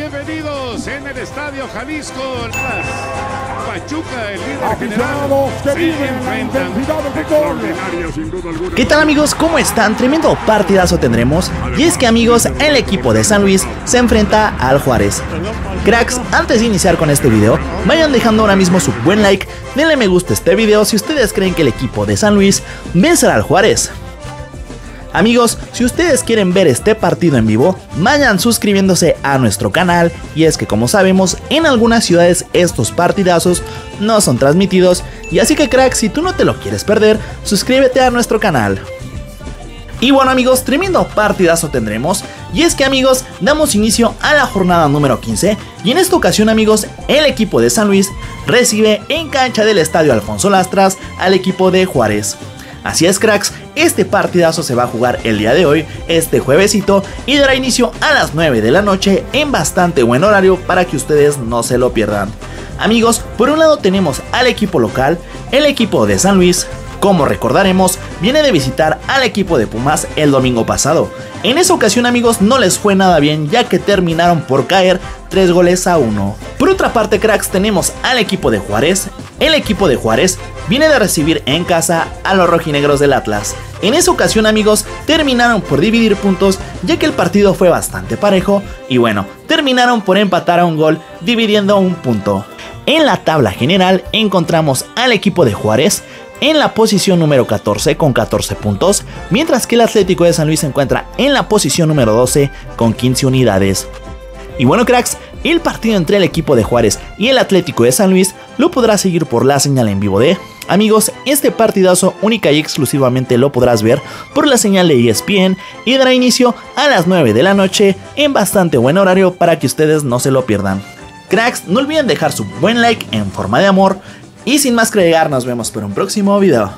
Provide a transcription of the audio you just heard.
bienvenidos en el Estadio Jalisco. Pachuca, el líder general, se enfrentan extraordinario sin duda alguna. ¿Qué tal amigos? ¿Cómo están? Tremendo partidazo tendremos. Y es que amigos, el equipo de San Luis se enfrenta al Juárez. Cracks, antes de iniciar con este video, vayan dejando ahora mismo su buen like, denle me gusta a este video si ustedes creen que el equipo de San Luis vencerá al Juárez. Amigos, si ustedes quieren ver este partido en vivo, vayan suscribiéndose a nuestro canal y es que como sabemos, en algunas ciudades estos partidazos no son transmitidos y así que crack, si tú no te lo quieres perder, suscríbete a nuestro canal. Y bueno amigos, tremendo partidazo tendremos. Y es que amigos, damos inicio a la jornada número 15. Y en esta ocasión amigos, el equipo de San Luis recibe en cancha del Estadio Alfonso Lastras al equipo de Juárez. Así es cracks, este partidazo se va a jugar el día de hoy, este juevesito, y dará inicio a las 9 de la noche en bastante buen horario para que ustedes no se lo pierdan. Amigos, por un lado tenemos al equipo local, el equipo de San Luis, como recordaremos, viene de visitar al equipo de Pumas el domingo pasado. En esa ocasión amigos no les fue nada bien ya que terminaron por caer 3 goles a 1. Por otra parte cracks tenemos al equipo de Juárez. El equipo de Juárez viene de recibir en casa a los rojinegros del Atlas. En esa ocasión amigos terminaron por dividir puntos ya que el partido fue bastante parejo y bueno, terminaron por empatar a un gol dividiendo un punto. En la tabla general encontramos al equipo de Juárez en la posición número 14 con 14 puntos, mientras que el Atlético de San Luis se encuentra en la posición número 12 con 15 unidades. Y bueno cracks, el partido entre el equipo de Juárez y el Atlético de San Luis lo podrás seguir por la señal en vivo de... Amigos, este partidazo única y exclusivamente lo podrás ver por la señal de ESPN y dará inicio a las 9 de la noche en bastante buen horario para que ustedes no se lo pierdan. Cracks, no olviden dejar su buen like en forma de amor y sin más que nos vemos por un próximo video.